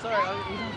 Sorry,